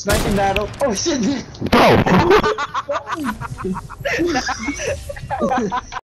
Sniping battle. Oh shit! Bro!